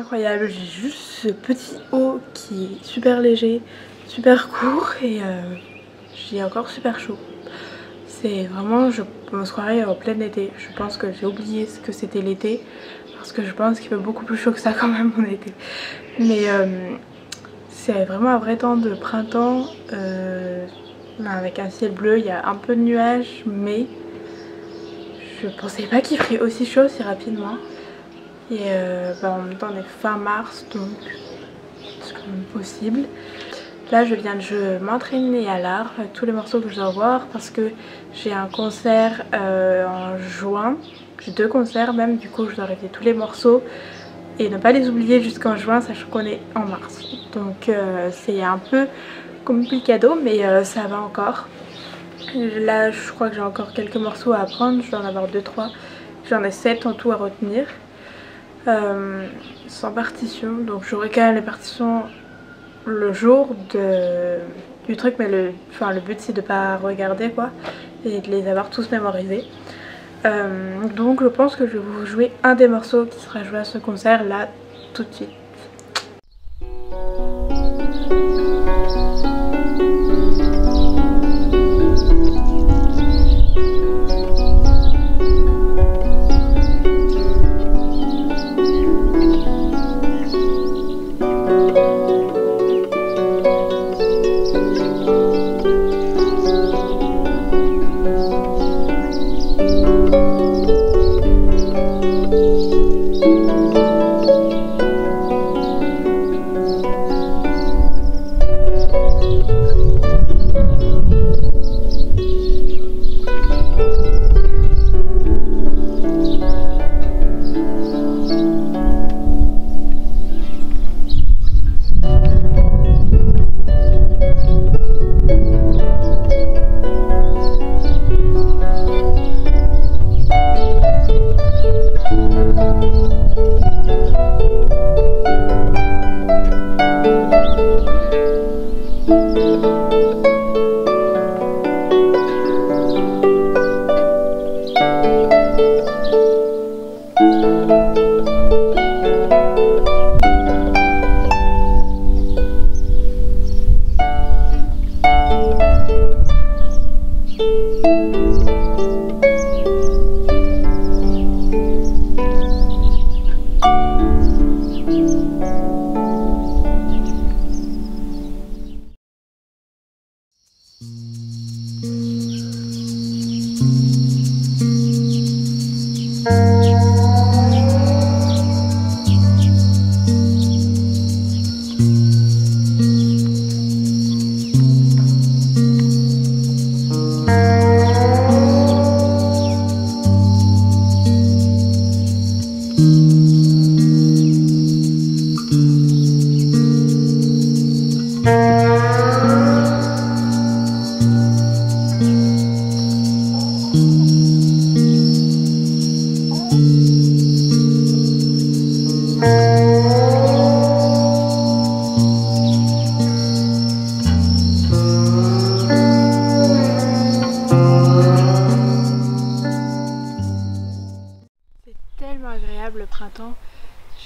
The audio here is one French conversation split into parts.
incroyable. J'ai juste ce petit haut qui est super léger, super court et euh, j'ai encore super chaud. C'est vraiment, je me croirais en plein été. Je pense que j'ai oublié ce que c'était l'été parce que je pense qu'il fait beaucoup plus chaud que ça quand même en été. Mais euh, c'est vraiment un vrai temps de printemps euh, avec un ciel bleu. Il y a un peu de nuages mais je pensais pas qu'il ferait aussi chaud si rapidement. Et euh, bah, en même temps on est fin mars donc c'est quand même possible. Là je viens de m'entraîner à l'art, tous les morceaux que je dois voir parce que j'ai un concert euh, en juin. J'ai deux concerts même, du coup je dois arrêter tous les morceaux et ne pas les oublier jusqu'en juin, sachant qu'on est en mars. Donc euh, c'est un peu complicado mais ça va encore. Là, je crois que j'ai encore quelques morceaux à apprendre. Je dois en avoir 2-3. J'en ai 7 en tout à retenir. Euh, sans partition. Donc j'aurai quand même les partitions le jour de, du truc. Mais le, enfin, le but c'est de pas regarder quoi. Et de les avoir tous mémorisés. Euh, donc je pense que je vais vous jouer un des morceaux qui sera joué à ce concert là tout de suite.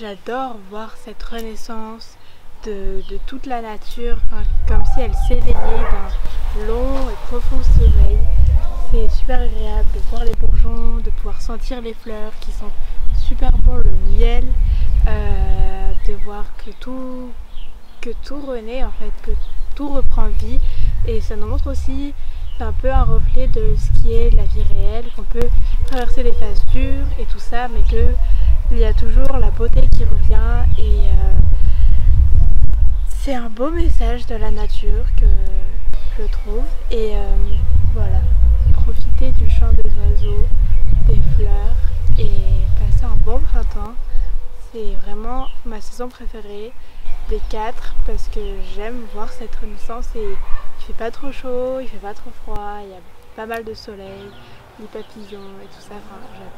J'adore voir cette renaissance de, toute la nature, comme si elle s'éveillait d'un long et profond sommeil. C'est super agréable de voir les bourgeons, de pouvoir sentir les fleurs qui sont super bons, le miel, euh, de voir que tout, que tout renaît en fait, que tout reprend vie et ça nous montre aussi un peu un reflet de ce qui est la vie réelle, qu'on peut traverser des phases dures et tout ça, mais que il y a toujours la beauté qui revient et euh, c'est un beau message de la nature que je trouve. Et euh, voilà. Profiter du chant des oiseaux des fleurs et passer un bon printemps c'est vraiment ma saison préférée des quatre parce que j'aime voir cette renaissance et il fait pas trop chaud, il fait pas trop froid, il y a pas mal de soleil, les papillons et tout ça,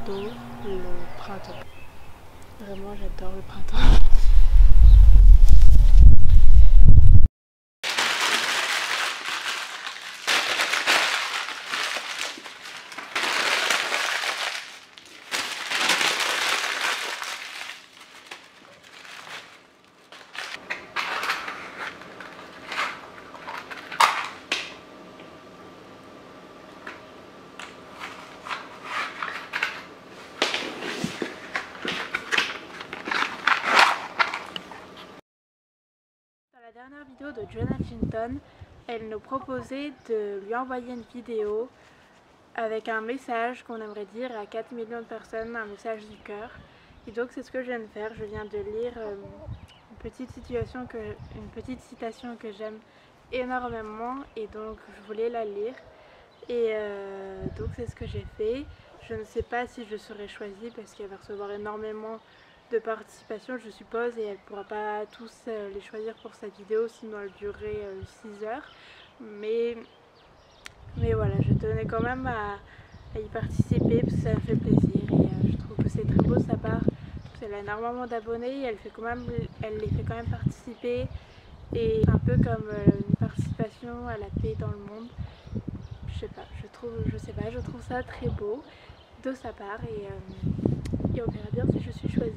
j'adore le printemps. Vraiment, j'adore le printemps. de Jonah Chinton, elle nous proposait de lui envoyer une vidéo avec un message qu'on aimerait dire à 4 millions de personnes, un message du cœur. Et donc c'est ce que je viens de faire, je viens de lire euh, une, petite situation que, une petite citation que j'aime énormément et donc je voulais la lire. Et euh, donc c'est ce que j'ai fait. Je ne sais pas si je serai choisie parce qu'elle va recevoir énormément de participation je suppose et elle pourra pas tous euh, les choisir pour sa vidéo sinon elle durerait 6 heures. Mais mais voilà, je tenais quand même à, y participer parce que ça me fait plaisir et euh, je trouve que c'est très beau sa part. Parce qu'elle a énormément d'abonnés, elle, fait quand même, elle les fait quand même participer et un peu comme euh, une participation à la paix dans le monde. Je sais pas, je trouve, je sais pas, je trouve ça très beau de sa part et, euh, et on verra bien si je suis choisie.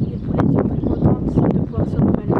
Les poulettes sont très contentes de pouvoir se rebalader